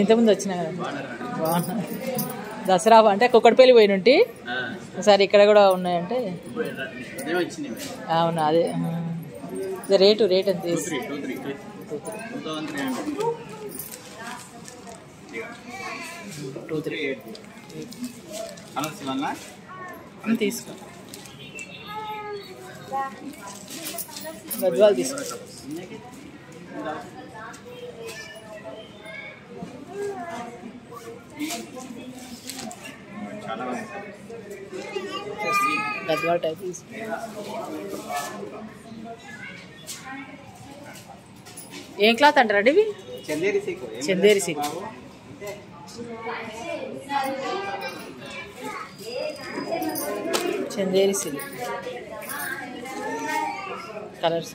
ఇంతకుముందు వచ్చినా కదా. బాగున్నా దసరా అంటే కుక్కడపల్లి పోయినుంటి. ఒకసారి ఇక్కడ కూడా ఉన్నాయంటే. అవునా అదే. రేటు రేట్ ఎంత టూ త్రీ తీసుకో. గద్వాలు తీసుకో. గద్వాల్ టైప్ ఏం క్లాత్ అంటారండి ఇవి? చందేరి సీకు Chanderi seek. Chanderi silk colours